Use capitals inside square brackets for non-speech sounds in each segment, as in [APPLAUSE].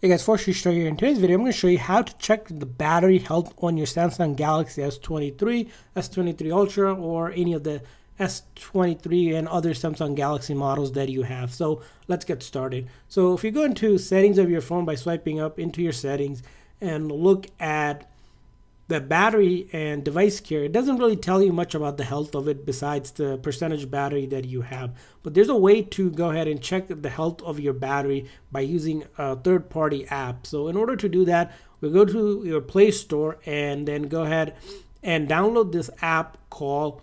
Hey guys, Force Show here. In today's video, I'm going to show you how to check the battery health on your Samsung Galaxy S23, S23 Ultra, or any of the S23 and other Samsung Galaxy models that you have. So let's get started. So if you go into settings of your phone by swiping up into your settings and look at the battery and device care, it doesn't really tell you much about the health of it besides the percentage battery that you have. But there's a way to go ahead and check the health of your battery by using a third party app. So in order to do that, we go to your Play Store and then go ahead and download this app called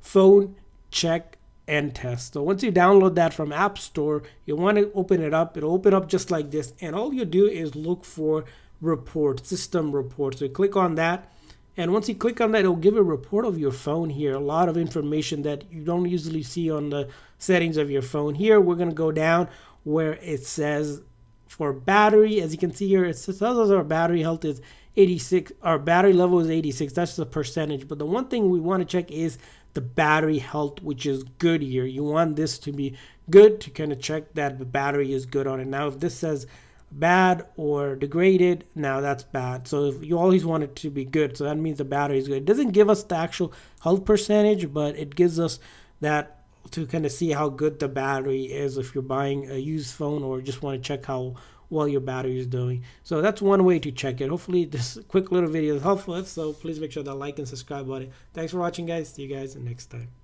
Phone Check and Test. So once you download that from App Store, you want to open it up. It'll open up just like this. And all you do is look for report, system report. So click on that. And once you click on that, it'll give a report of your phone here. A lot of information that you don't usually see on the settings of your phone. Here, we're going to go down where it says for battery, as you can see here, it says our battery health is 86, our battery level is 86. That's the percentage. But the one thing we want to check is the battery health, which is good here. You want this to be good to kind of check that the battery is good on it. Now, if this says bad or degraded, now that's bad. So you always want it to be good, so that means the battery is good. It doesn't give us the actual health percentage, but it gives us that to kind of see how good the battery is if you're buying a used phone or just want to check how well your battery is doing. So that's one way to check it. Hopefully [LAUGHS] this quick little video is helpful. So please make sure to like and subscribe button. Thanks for watching guys. See you guys next time.